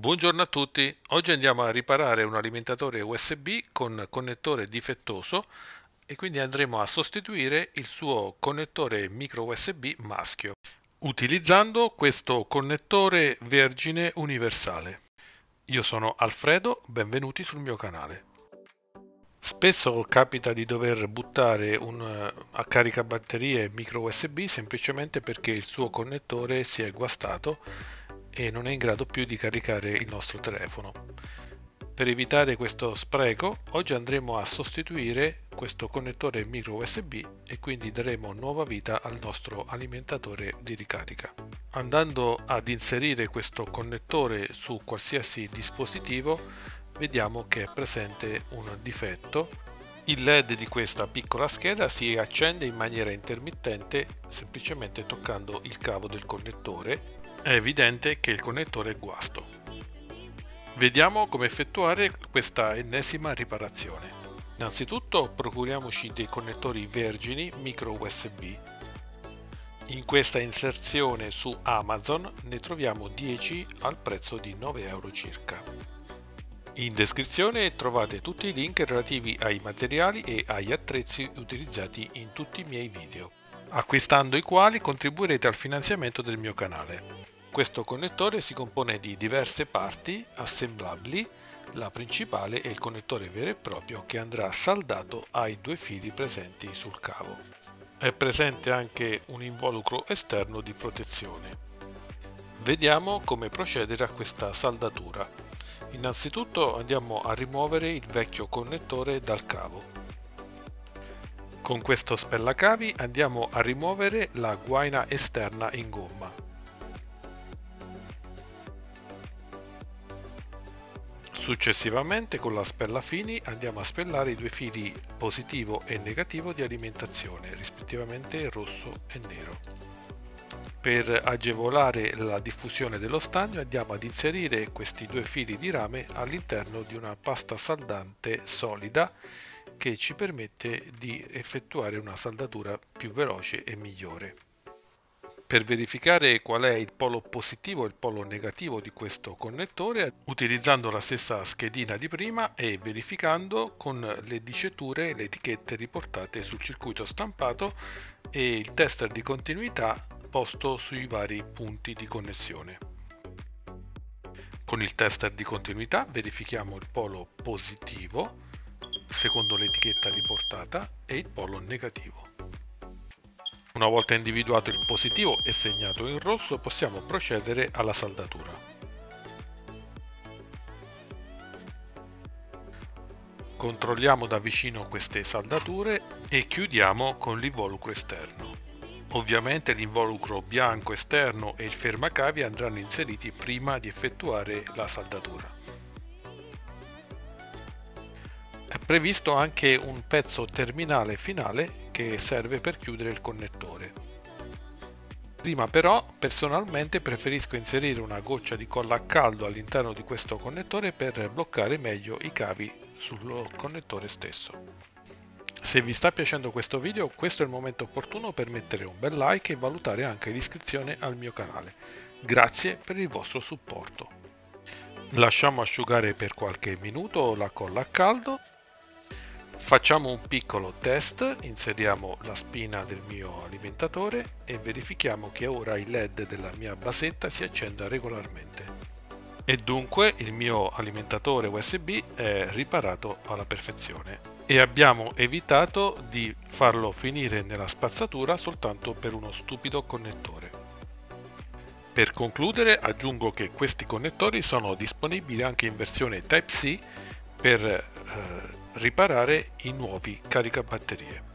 Buongiorno a tutti, oggi andiamo a riparare un alimentatore USB con connettore difettoso e quindi andremo a sostituire il suo connettore micro USB maschio utilizzando questo connettore vergine universale. Io sono Alfredo, benvenuti sul mio canale. Spesso capita di dover buttare un a caricabatterie micro USB semplicemente perché il suo connettore si è guastato e non è in grado più di caricare il nostro telefono. Per evitare questo spreco, oggi andremo a sostituire questo connettore micro USB e quindi daremo nuova vita al nostro alimentatore di ricarica. Andando ad inserire questo connettore su qualsiasi dispositivo, vediamo che è presente un difetto. Il LED di questa piccola scheda si accende in maniera intermittente semplicemente toccando il cavo del connettore. È evidente che il connettore è guasto. Vediamo come effettuare questa ennesima riparazione. Innanzitutto procuriamoci dei connettori vergini micro USB. In questa inserzione su Amazon ne troviamo 10 al prezzo di 9 euro circa. In descrizione trovate tutti i link relativi ai materiali e agli attrezzi utilizzati in tutti i miei video, acquistando i quali contribuirete al finanziamento del mio canale. Questo connettore si compone di diverse parti assemblabili, la principale è il connettore vero e proprio che andrà saldato ai due fili presenti sul cavo. È presente anche un involucro esterno di protezione. Vediamo come procedere a questa saldatura. Innanzitutto andiamo a rimuovere il vecchio connettore dal cavo. Con questo spellacavi andiamo a rimuovere la guaina esterna in gomma. Successivamente con la spella fini andiamo a spellare i due fili positivo e negativo di alimentazione, rispettivamente rosso e nero. Per agevolare la diffusione dello stagno andiamo ad inserire questi due fili di rame all'interno di una pasta saldante solida che ci permette di effettuare una saldatura più veloce e migliore. Per verificare qual è il polo positivo e il polo negativo di questo connettore, utilizzando la stessa schedina di prima e verificando con le diciture e le etichette riportate sul circuito stampato e il tester di continuità posto sui vari punti di connessione. Con il tester di continuità verifichiamo il polo positivo secondo l'etichetta riportata e il polo negativo. Una volta individuato il positivo e segnato in rosso possiamo procedere alla saldatura. Controlliamo da vicino queste saldature e chiudiamo con l'involucro esterno. Ovviamente l'involucro bianco esterno e il fermacavi andranno inseriti prima di effettuare la saldatura. È previsto anche un pezzo terminale finale che serve per chiudere il connettore. Prima però personalmente preferisco inserire una goccia di colla a caldo all'interno di questo connettore per bloccare meglio i cavi sul connettore stesso. Se vi sta piacendo questo video questo è il momento opportuno per mettere un bel like e valutare anche l'iscrizione al mio canale. Grazie per il vostro supporto. Lasciamo asciugare per qualche minuto la colla a caldo Facciamo un piccolo test, inseriamo la spina del mio alimentatore e verifichiamo che ora il LED della mia basetta si accenda regolarmente. E dunque il mio alimentatore USB è riparato alla perfezione e abbiamo evitato di farlo finire nella spazzatura soltanto per uno stupido connettore. Per concludere aggiungo che questi connettori sono disponibili anche in versione Type-C per eh, riparare i nuovi caricabatterie.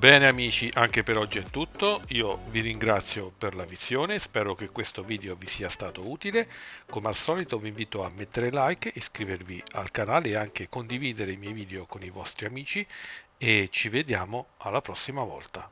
Bene amici, anche per oggi è tutto, io vi ringrazio per la visione, spero che questo video vi sia stato utile, come al solito vi invito a mettere like, iscrivervi al canale e anche condividere i miei video con i vostri amici e ci vediamo alla prossima volta.